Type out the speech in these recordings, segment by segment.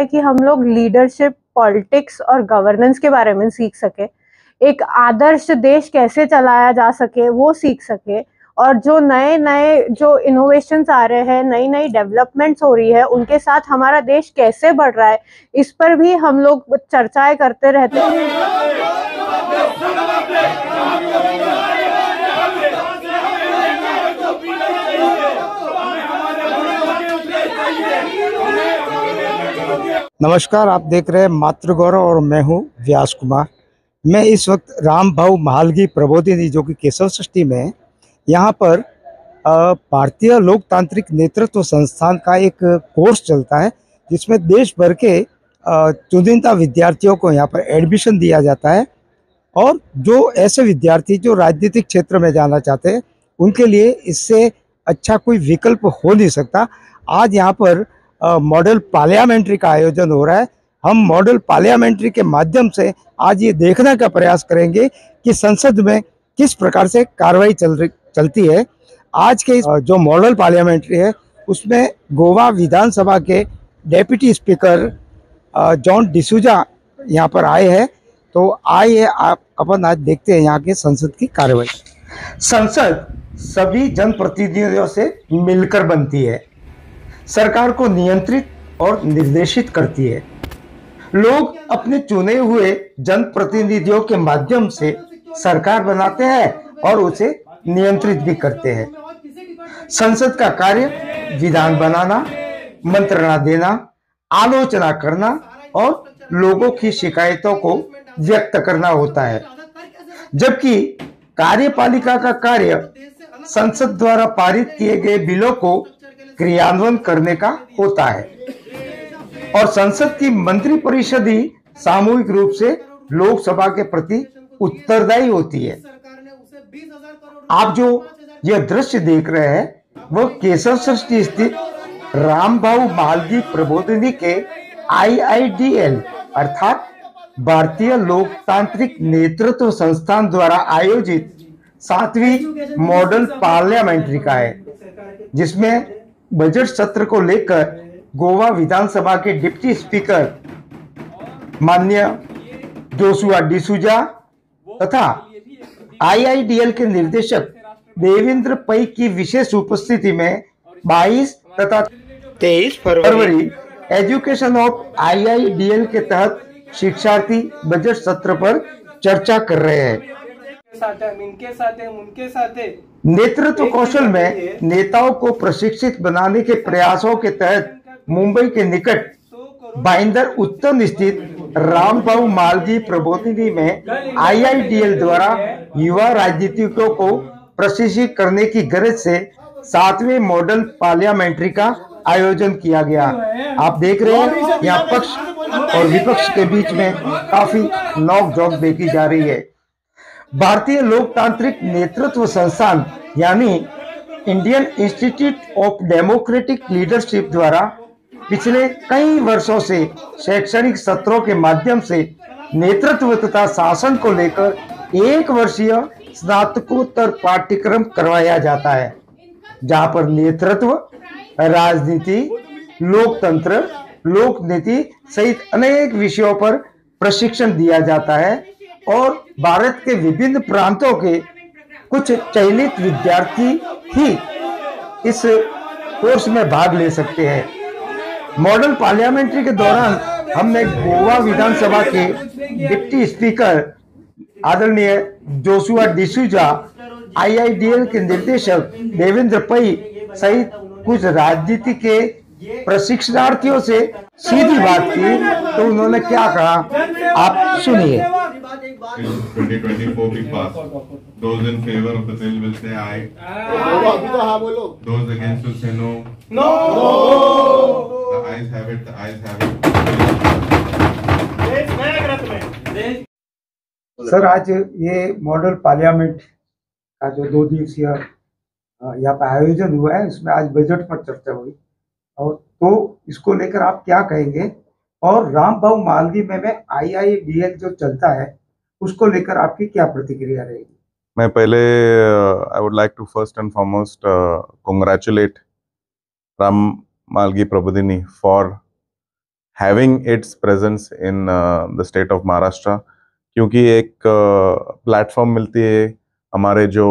है कि हम लोग लीडरशिप पॉलिटिक्स और गवर्नेंस के बारे में सीख सके। एक आदर्श देश कैसे चलाया जा सके, वो सीख सके। और जो नए नए जो इनोवेशन आ रहे हैं नई नई डेवलपमेंट्स हो रही है, उनके साथ हमारा देश कैसे बढ़ रहा है, इस पर भी हम लोग चर्चाएँ करते रहते हैं। नमस्कार, आप देख रहे हैं मातृ गौरव और मैं हूँ व्यास कुमार। मैं इस वक्त राम भाव महालगी प्रबोधिनी जो कि केशव सृष्टि में है, यहाँ पर भारतीय लोकतांत्रिक नेतृत्व संस्थान का एक कोर्स चलता है, जिसमें देश भर के चुनिंदा विद्यार्थियों को यहाँ पर एडमिशन दिया जाता है। और जो ऐसे विद्यार्थी जो राजनीतिक क्षेत्र में जाना चाहते हैं, उनके लिए इससे अच्छा कोई विकल्प हो नहीं सकता। आज यहाँ पर मॉडल पार्लियामेंट्री का आयोजन हो रहा है। हम मॉडल पार्लियामेंट्री के माध्यम से आज ये देखने का प्रयास करेंगे कि संसद में किस प्रकार से कार्रवाई चल रही, चलती है। आज के जो मॉडल पार्लियामेंट्री है, उसमें गोवा विधानसभा के डेप्यूटी स्पीकर जॉन डिसूजा यहाँ पर आए हैं। तो आइए आप अपन आज देखते हैं यहाँ के संसद की कार्रवाई। संसद सभी जनप्रतिनिधियों से मिलकर बनती है। सरकार को नियंत्रित और निर्देशित करती है। लोग अपने चुने हुए जनप्रतिनिधियों के माध्यम से सरकार बनाते हैं और उसे नियंत्रित भी करते हैं। संसद का कार्य विधान बनाना, मंत्रणा देना, आलोचना करना और लोगों की शिकायतों को व्यक्त करना होता है। जबकि कार्यपालिका का कार्य संसद द्वारा पारित किए गए बिलों को क्रियान्वयन करने का होता है। और संसद की मंत्री परिषद ही सामूहिक रूप से लोकसभा के प्रति उत्तरदायी होती है। आप जो यह दृश्य देख रहे हैं, वह केशव सृष्टि स्थित रामभाऊ मालगी प्रबोधिनी के आईआईडीएल अर्थात भारतीय लोकतांत्रिक नेतृत्व संस्थान द्वारा आयोजित सातवीं मॉडल पार्लियामेंट्री का है, जिसमें बजट सत्र को लेकर गोवा विधानसभा के डिप्टी स्पीकर मान्य जोसुआ डिसूजा तथा आईआईडीएल के निर्देशक देवेंद्र पै की विशेष उपस्थिति में 22 तथा 23 फरवरी एजुकेशन ऑफ़ आईआईडीएल के तहत शिक्षार्थी बजट सत्र पर चर्चा कर रहे हैं। साथ है इनके साथ हैं उनके साथ हैं। नेतृत्व कौशल में नेताओं को प्रशिक्षित बनाने के प्रयासों के तहत मुंबई के निकट बाइंदर उत्तम स्थित रामबाबू मालजी प्रबोधिनी में आईआईडीएल द्वारा युवा राजनीतिकों को प्रशिक्षित करने की गरज से सातवें मॉडल पार्लियामेंट्री का आयोजन किया गया। आप देख रहे हैं यहाँ पक्ष और विपक्ष के बीच में काफ़ी नोक झोंक देखी जा रही है। भारतीय लोकतांत्रिक नेतृत्व संस्थान, यानी Indian Institute of Democratic Leadership द्वारा पिछले कई वर्षों से शैक्षणिक सत्रों के माध्यम से नेतृत्व तथा शासन को लेकर एक वर्षीय स्नातकोत्तर पाठ्यक्रम करवाया जाता है, जहाँ पर नेतृत्व, राजनीति, लोकतंत्र लोक नीति सहित अनेक विषयों पर प्रशिक्षण दिया जाता है। और भारत के विभिन्न प्रांतों के कुछ चयनित विद्यार्थी ही इस कोर्स में भाग ले सकते हैं। मॉडल पार्लियामेंट्री के दौरान हमने गोवा विधानसभा के डिप्टी स्पीकर आदरणीय जोसुआ डिसूजा, आईआईडीएल के निर्देशक देवेंद्र पई सहित कुछ राजनीति के प्रशिक्षणार्थियों से सीधी बात की तो उन्होंने क्या कहा? आप सुनिए। 2024 be passed. Those in favor of the bill will say aye. Those against will say no. No The ayes have it, the ayes have it. देश नायक में सर आज ये मॉडल पार्लियामेंट का जो दो दिवसीय यहाँ पे आयोजन हुआ है इसमें आज बजट पर चर्चा हुई और तो इसको लेकर आप क्या कहेंगे और राम भाव मालदी में आई आई में आईआईडीएल जो चलता है उसको लेकर आपकी क्या प्रतिक्रिया रहेगी? मैं पहले I would like to first and foremost congratulate Ram Mhalgi Prabodhini for its presence in uh, the state of Maharashtra. क्योंकि एक प्लेटफॉर्म uh, मिलती है हमारे जो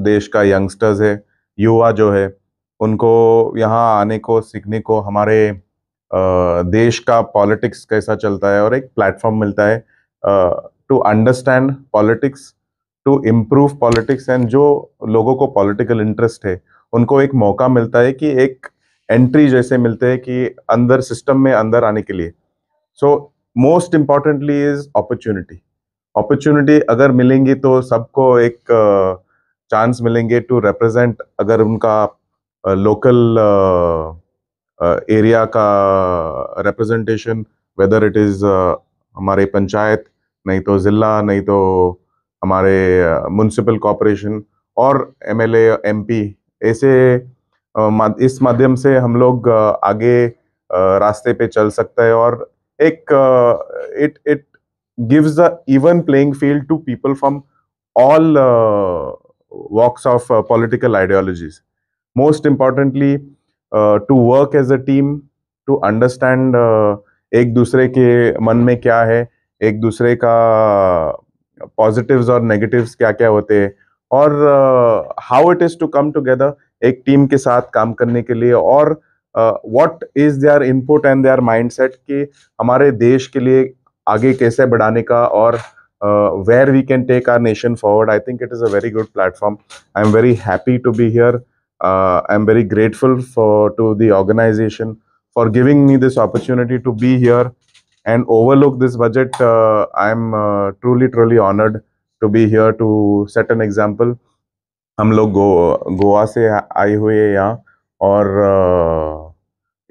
देश का यंगस्टर्स है युवा जो है उनको यहाँ आने को सीखने को हमारे uh, देश का पॉलिटिक्स कैसा चलता है और एक प्लेटफॉर्म मिलता है to understand politics to improve politics and जो लोगों को पॉलिटिकल इंटरेस्ट है, उनको एक मौका मिलता है कि एक एंट्री जैसे मिलते हैं कि अंदर सिस्टम में अंदर आने के लिए। So most importantly is opportunity opportunity अगर मिलेंगी तो सबको एक चांस मिलेंगे टू रिप्रेजेंट अगर उनका लोकल एरिया का रिप्रेजेंटेशन वेदर इट इज़ हमारे पंचायत नहीं तो ज़िला नहीं तो हमारे म्यूनसिपल कॉरपोरेशन और एमएलए एमपी ऐसे इस माध्यम से हम लोग आगे रास्ते पे चल सकते हैं और एक it it gives the even playing field to people from all political ideologies. Most importantly, uh, to work as a team, to understand uh, एक दूसरे के मन में क्या है एक दूसरे का पॉजिटिव्स और नेगेटिव्स क्या क्या होते हैं? और how it is to come together एक टीम के साथ काम करने के लिए और what is their input and their mindset कि हमारे देश के लिए आगे कैसे बढ़ाने का और where we can take our nation forward I think it is a very good platform I am very happy to be here I am very grateful for to the organisation for giving me this opportunity to be here. and overlook this budget. Uh, I'm uh, truly, truly honored to be here to set an example. हम लोग गो गोवा से आए हुए हैं यहाँ और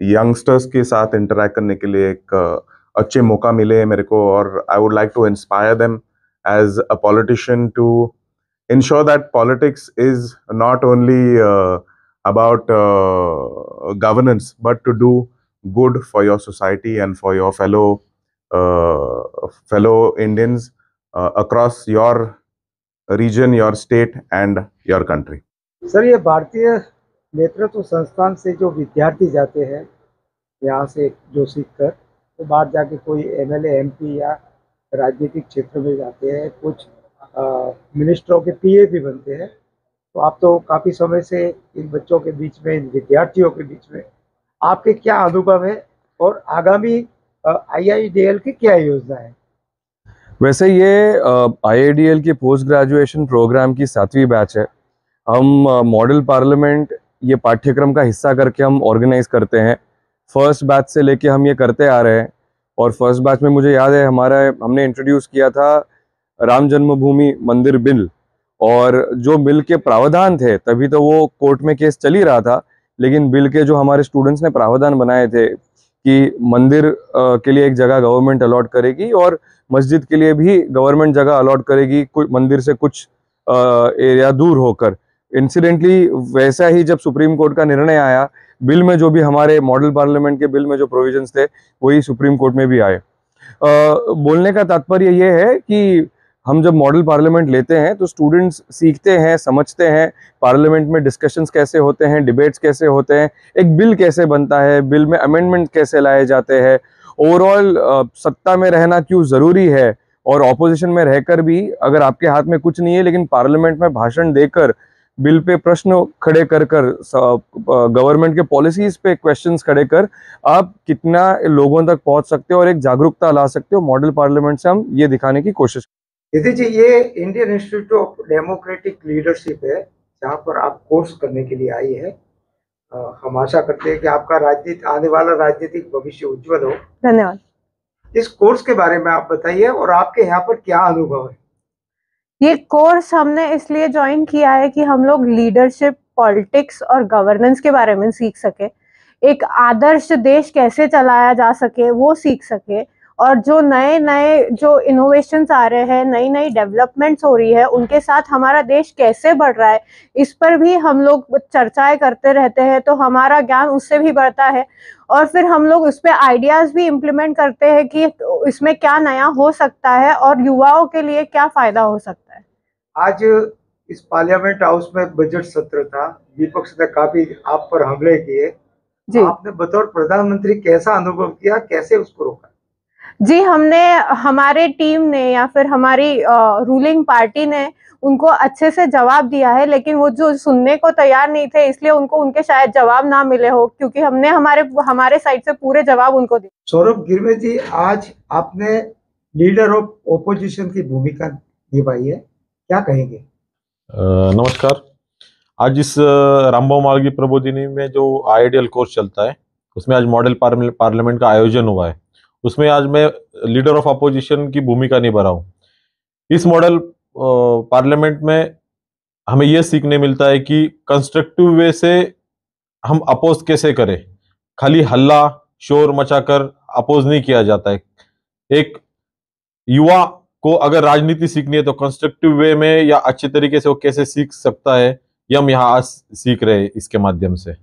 youngsters के साथ इंटरेक्ट करने के लिए एक अच्छे मौका मिले हैं मेरे को और I would like to inspire them as a politician to ensure that politics is not only uh, about uh, governance but to do good for your society and for your fellow uh, fellow Indians uh, across your region, your state and your country. Sir ये भारतीय नेतृत्व संस्थान से जो विद्यार्थी जाते हैं यहाँ से जो सीख कर तो बाहर जाके कोई एमएलए एमपी या राजनीतिक क्षेत्र में जाते हैं कुछ मिनिस्टरों के पीए भी बनते हैं तो आप तो काफ़ी समय से इन बच्चों के बीच में इन विद्यार्थियों के बीच में आपके क्या अनुभव है और आगामी आई की क्या योजना है? वैसे ये आई की पोस्ट ग्रेजुएशन प्रोग्राम की सातवीं बैच है। हम मॉडल पार्लियामेंट ये पाठ्यक्रम का हिस्सा करके हम ऑर्गेनाइज करते हैं। फ़र्स्ट बैच से लेके हम ये करते आ रहे हैं और फ़र्स्ट बैच में मुझे याद है हमारा, हमने इंट्रोड्यूस किया था राम जन्मभूमि मंदिर बिल और जो बिल के प्रावधान थे तभी तो वो कोर्ट में केस चल ही रहा था। लेकिन बिल के जो हमारे स्टूडेंट्स ने प्रावधान बनाए थे कि मंदिर के लिए एक जगह गवर्नमेंट अलॉट करेगी और मस्जिद के लिए भी गवर्नमेंट जगह अलॉट करेगी मंदिर से कुछ एरिया दूर होकर। इंसिडेंटली वैसा ही जब सुप्रीम कोर्ट का निर्णय आया बिल में जो भी हमारे मॉडल पार्लियामेंट के बिल में जो प्रोविजंस थे वही सुप्रीम कोर्ट में भी आए। आ, बोलने का तात्पर्य ये है कि हम जब मॉडल पार्लियामेंट लेते हैं तो स्टूडेंट्स सीखते हैं, समझते हैं पार्लियामेंट में डिस्कशंस कैसे होते हैं डिबेट्स कैसे होते हैं, एक बिल कैसे बनता है बिल में अमेंडमेंट कैसे लाए जाते हैं ओवरऑल सत्ता में रहना क्यों ज़रूरी है, और ऑपोजिशन में रहकर भी अगर आपके हाथ में कुछ नहीं है, लेकिन पार्लियामेंट में भाषण देकर बिल पे प्रश्न खड़े कर कर गवर्नमेंट के पॉलिसीज़ पे क्वेश्चंस खड़े कर, आप कितना लोगों तक पहुँच सकते हो और एक जागरूकता ला सकते हो मॉडल पार्लियामेंट से हम ये दिखाने की कोशिश दीदी जी ये Indian Institute of Democratic Leadership है जहाँ पर आप कोर्स करने के लिए आई है। आ, हम आशा करते हैं कि आपका राजनीति आने वाला राजनीतिक भविष्य उज्जवल हो। धन्यवाद। इस कोर्स के बारे में आप बताइए और आपके यहाँ पर क्या अनुभव है? ये कोर्स हमने इसलिए ज्वाइन किया है कि हम लोग लीडरशिप पॉलिटिक्स और गवर्नेंस के बारे में सीख सके। एक आदर्श देश कैसे चलाया जा सके वो सीख सके। और जो नए नए जो इनोवेशंस आ रहे हैं नई नई डेवलपमेंट्स हो रही है उनके साथ हमारा देश कैसे बढ़ रहा है इस पर भी हम लोग चर्चाएँ करते रहते हैं तो हमारा ज्ञान उससे भी बढ़ता है। और फिर हम लोग उस पर आइडियाज़ भी इम्प्लीमेंट करते हैं कि इसमें क्या नया हो सकता है और युवाओं के लिए क्या फ़ायदा हो सकता है। आज इस पार्लियामेंट हाउस में बजट सत्र था विपक्ष ने काफ़ी आप पर हमले किए। जी। आपने बतौर प्रधानमंत्री कैसा अनुभव किया कैसे उसको रोका? जी हमने हमारे टीम ने या फिर हमारी रूलिंग पार्टी ने उनको अच्छे से जवाब दिया है लेकिन वो जो सुनने को तैयार नहीं थे इसलिए उनको उनके शायद जवाब ना मिले हो क्योंकि हमने हमारे हमारे साइड से पूरे जवाब उनको दिए सौरभ गिरवे जी आज आपने लीडर ऑफ़ ओपोजिशन की भूमिका निभाई है क्या कहेंगे? नमस्कार। आज इस रामभाऊ मालगी प्रबोधिनी में जो आईडियल कोर्स चलता है उसमें आज मॉडल पार्लियामेंट पार्लियामेंट का आयोजन हुआ है। उसमें आज मैं लीडर ऑफ़ अपोजिशन की भूमिका निभा रहा हूँ। इस मॉडल पार्लियामेंट में हमें यह सीखने मिलता है कि कंस्ट्रक्टिव वे से हम अपोज कैसे करें। खाली हल्ला, शोर मचाकर अपोज नहीं किया जाता है। एक युवा को अगर राजनीति सीखनी है तो कंस्ट्रक्टिव वे में या अच्छे तरीके से वो कैसे सीख सकता है ये हम यहाँ आज सीख रहे हैं इसके माध्यम से।